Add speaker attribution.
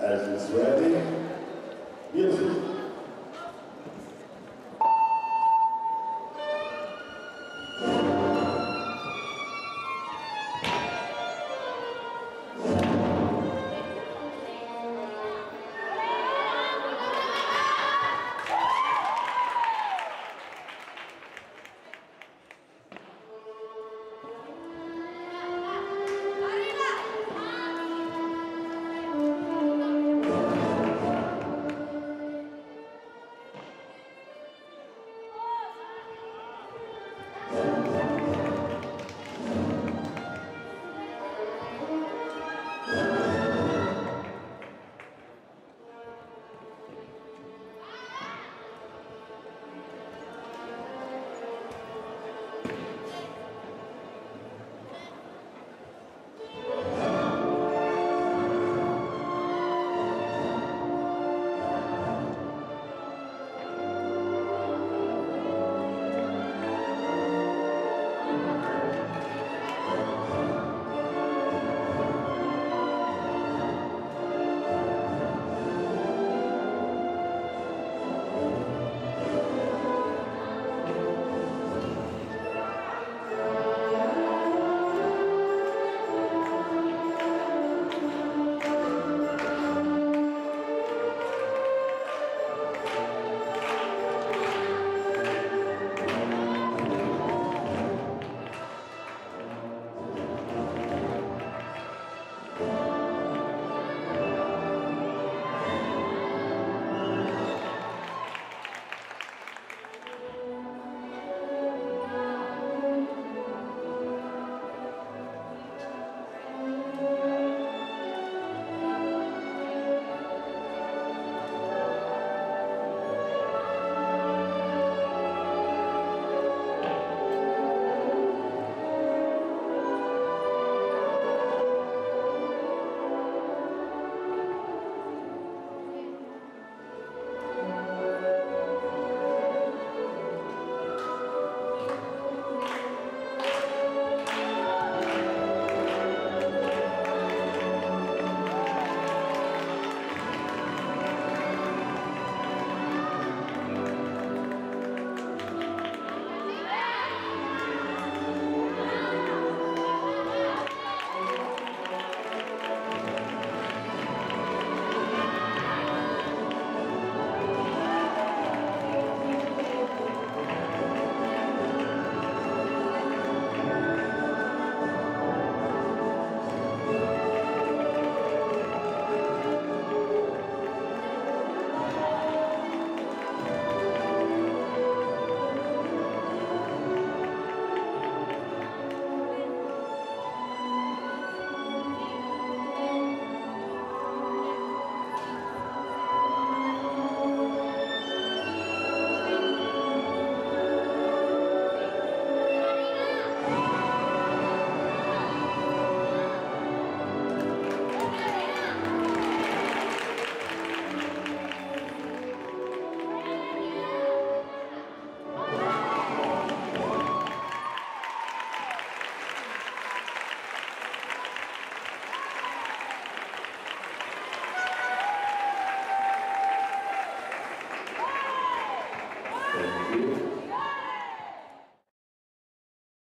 Speaker 1: as it's ready, music.